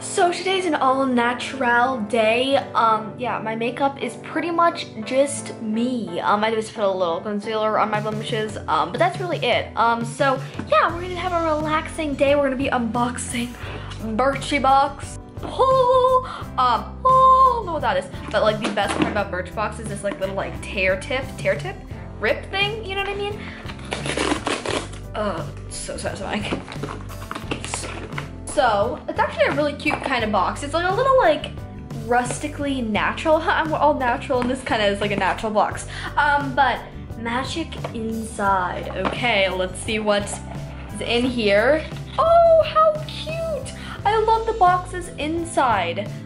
So today's an all natural day. Um, yeah, my makeup is pretty much just me. Um, I just put a little concealer on my blemishes, um, but that's really it. Um, so yeah, we're gonna have a relaxing day. We're gonna be unboxing Birchbox. Oh, um, oh, I know what that is. But like the best part about Birchbox is this like little like tear tip, tear tip, rip thing, you know what I mean? Uh, so satisfying. So, it's actually a really cute kind of box. It's like a little like rustically natural. I'm all natural and this kind of is like a natural box. Um, but magic inside. Okay, let's see what's in here. Oh, how cute. I love the boxes inside.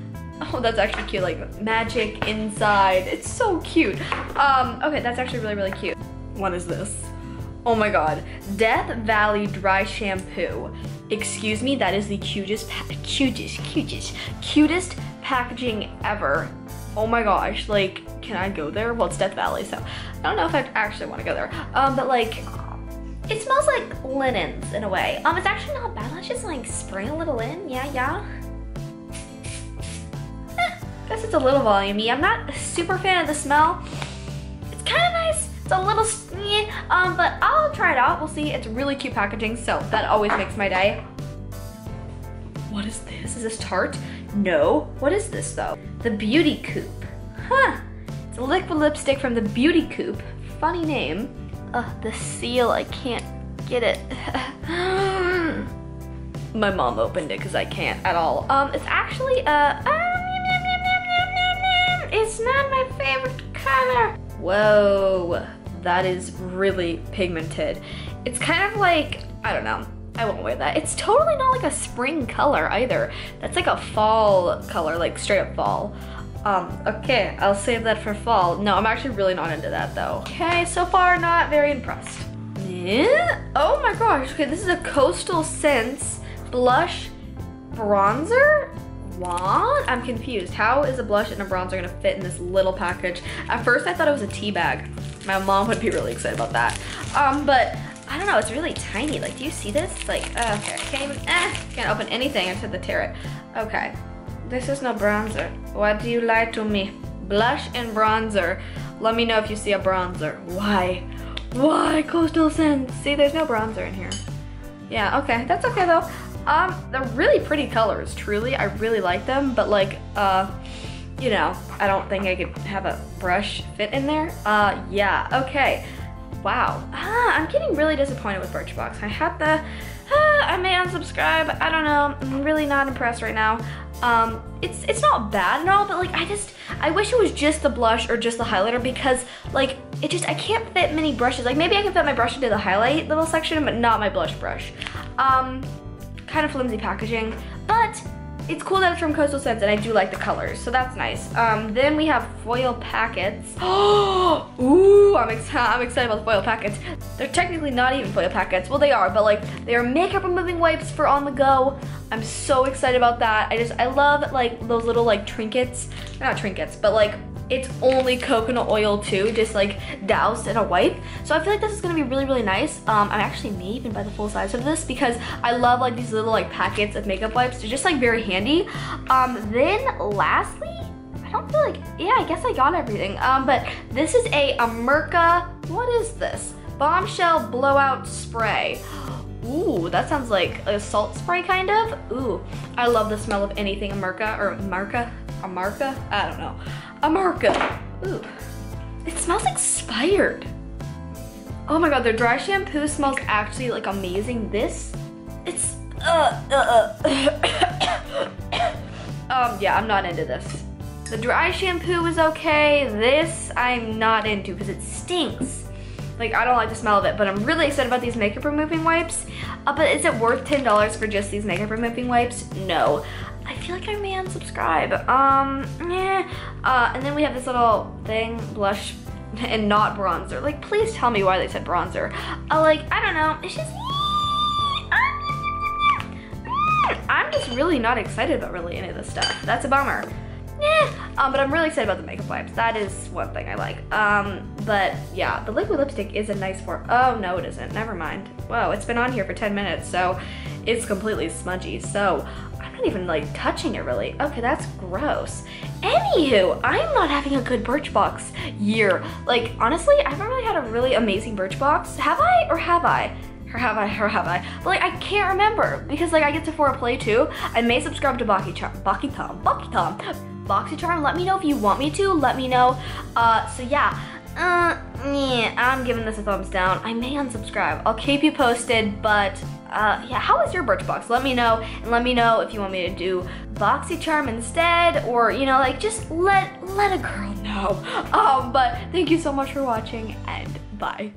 Oh, that's actually cute, like magic inside. It's so cute. Um, okay, that's actually really, really cute. What is this? Oh my God, Death Valley Dry Shampoo. Excuse me, that is the cutest, cutest, cutest, cutest packaging ever. Oh my gosh, like, can I go there? Well, it's Death Valley, so I don't know if I actually want to go there. Um, but like, it smells like linens in a way. Um, it's actually not bad. Let's just like spray a little in. Yeah, yeah. Eh, guess it's a little volumey. I'm not a super fan of the smell. It's kind of nice. It's a little um, but I'll try it out. We'll see. It's really cute packaging, so that always makes my day. What is this? Is this Tarte? No. What is this though? The Beauty Coupe. Huh. It's a liquid lipstick from the Beauty Coupe. Funny name. Ugh, the seal, I can't get it. my mom opened it because I can't at all. Um, it's actually, a, um, it's not my favorite color. Whoa that is really pigmented. It's kind of like, I don't know, I won't wear that. It's totally not like a spring color either. That's like a fall color, like straight up fall. Um, okay, I'll save that for fall. No, I'm actually really not into that though. Okay, so far not very impressed. Yeah? Oh my gosh, okay, this is a Coastal Scents blush bronzer? What? I'm confused. How is a blush and a bronzer gonna fit in this little package? At first I thought it was a tea bag. My mom would be really excited about that. Um, but I don't know, it's really tiny. Like, do you see this? Like, uh, okay, I can't even, eh, can't open anything until the tear it. Okay, this is no bronzer. Why do you lie to me? Blush and bronzer. Let me know if you see a bronzer. Why? Why Coastal Scents? See, there's no bronzer in here. Yeah, okay, that's okay though. Um, they're really pretty colors, truly. I really like them, but like, uh, you know, I don't think I could have a brush fit in there. Uh, yeah, okay. Wow, ah, I'm getting really disappointed with Birchbox. I had the, ah, I may unsubscribe, I don't know, I'm really not impressed right now. Um, it's it's not bad and all, but like I just, I wish it was just the blush or just the highlighter because like, it just, I can't fit many brushes. Like maybe I can fit my brush into the highlight little section, but not my blush brush. Um, kind of flimsy packaging, but it's cool that it's from Coastal Scents and I do like the colors, so that's nice. Um, then we have foil packets. Oh, ooh, I'm, ex I'm excited about the foil packets. They're technically not even foil packets. Well, they are, but like they are makeup removing wipes for on the go. I'm so excited about that. I just, I love like those little like trinkets, not trinkets, but like it's only coconut oil too, just like doused in a wipe. So I feel like this is gonna be really, really nice. Um, I actually may even buy the full size of this because I love like these little like packets of makeup wipes. They're just like very handy. Um, then lastly, I don't feel like, yeah, I guess I got everything. Um, but this is a America, what is this? Bombshell Blowout Spray. Ooh, that sounds like a salt spray kind of. Ooh, I love the smell of anything America or America, America? I don't know. America. Ooh, it smells expired. Oh my god, their dry shampoo smells actually like amazing. This, it's, uh, uh, uh. um, yeah, I'm not into this. The dry shampoo is okay. This I'm not into because it stinks. Like, I don't like the smell of it, but I'm really excited about these makeup removing wipes. Uh, but is it worth $10 for just these makeup removing wipes? No. I feel like I may unsubscribe. Um, yeah. Uh, and then we have this little thing, blush and not bronzer. Like, please tell me why they said bronzer. Uh, like, I don't know. It's just... I'm just really not excited about really any of this stuff. That's a bummer. Yeah, um, but I'm really excited about the makeup wipes. That is one thing I like. Um, but yeah, the liquid lipstick is a nice form. Oh, no, it isn't. Never mind. Whoa, it's been on here for 10 minutes, so it's completely smudgy. So not even like touching it really. Okay, that's gross. Anywho, I'm not having a good Birchbox year. Like, honestly, I haven't really had a really amazing Birchbox. Have I or have I? Or have I, or have I? But like, I can't remember because like I get Sephora Play too. I may subscribe to Baki Charm, Baki Tom, Baki Tom, BoxyCharm. Let me know if you want me to. Let me know. Uh, so yeah. Uh, yeah, I'm giving this a thumbs down. I may unsubscribe. I'll keep you posted, but uh, yeah, how was your Birchbox? Let me know, and let me know if you want me to do BoxyCharm instead, or you know, like just let let a girl know. Um, but thank you so much for watching, and bye.